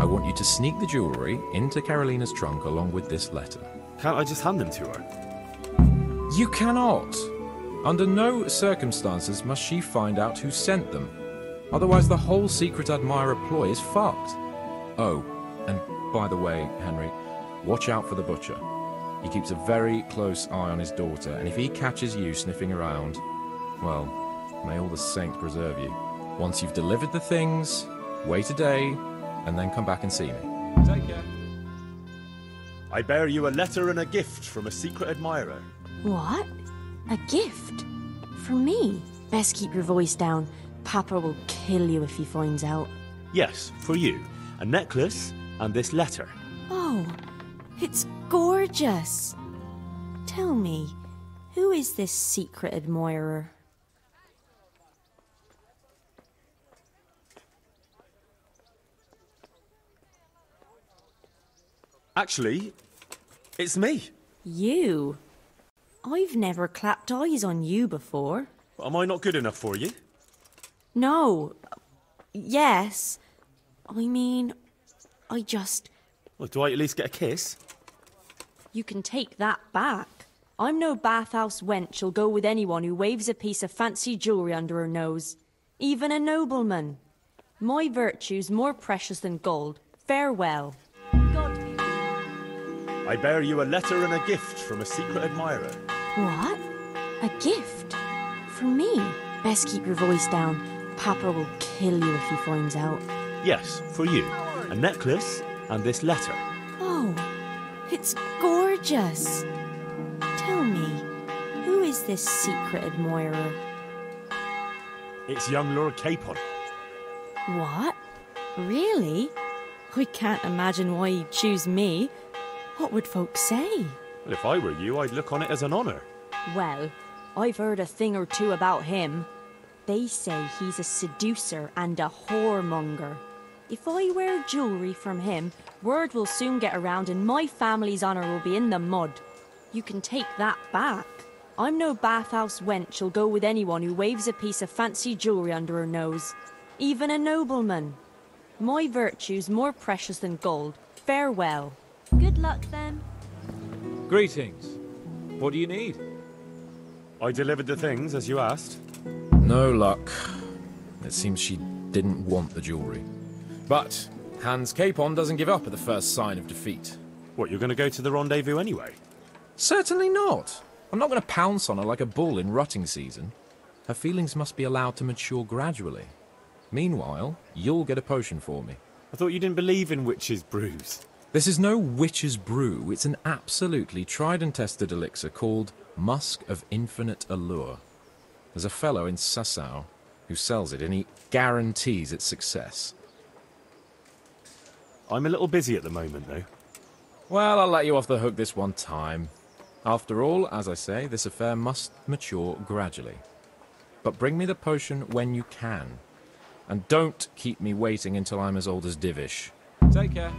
I want you to sneak the jewellery into Karolina's trunk along with this letter. Can't I just hand them to her? You cannot! Under no circumstances must she find out who sent them. Otherwise, the whole secret admirer ploy is fucked. Oh, and by the way, Henry, watch out for the butcher. He keeps a very close eye on his daughter, and if he catches you sniffing around, well, may all the saints preserve you. Once you've delivered the things, wait a day, and then come back and see me. Take care. I bear you a letter and a gift from a secret admirer. What? A gift? From me? Best keep your voice down. Papa will kill you if he finds out. Yes, for you. A necklace and this letter. Oh, it's gorgeous. Tell me, who is this secret admirer? Actually, it's me. You? I've never clapped eyes on you before. Am I not good enough for you? No. Yes. I mean, I just. Well, do I at least get a kiss? You can take that back. I'm no bathhouse wench who'll go with anyone who waves a piece of fancy jewellery under her nose. Even a nobleman. My virtue's more precious than gold. Farewell. God be I bear you a letter and a gift from a secret admirer. What? A gift? From me? Best keep your voice down. Papa will kill you if he finds out. Yes, for you. A necklace and this letter. Oh, it's gorgeous. Tell me, who is this secret admirer? It's young Lord Capon. What? Really? I can't imagine why he'd choose me. What would folks say? Well, if I were you, I'd look on it as an honour. Well, I've heard a thing or two about him. They say he's a seducer and a whoremonger. If I wear jewellery from him, word will soon get around and my family's honour will be in the mud. You can take that back. I'm no bathhouse wench who'll go with anyone who waves a piece of fancy jewellery under her nose. Even a nobleman. My virtue's more precious than gold. Farewell. Good luck then. Greetings. What do you need? I delivered the things as you asked. No luck. It seems she didn't want the jewellery. But Hans Capon doesn't give up at the first sign of defeat. What, you're going to go to the rendezvous anyway? Certainly not. I'm not going to pounce on her like a bull in rutting season. Her feelings must be allowed to mature gradually. Meanwhile, you'll get a potion for me. I thought you didn't believe in witches' brews. This is no witch's brew, it's an absolutely tried and tested elixir called Musk of Infinite Allure. There's a fellow in Sasau who sells it and he guarantees its success. I'm a little busy at the moment, though. Well, I'll let you off the hook this one time. After all, as I say, this affair must mature gradually. But bring me the potion when you can. And don't keep me waiting until I'm as old as Divish. Take care.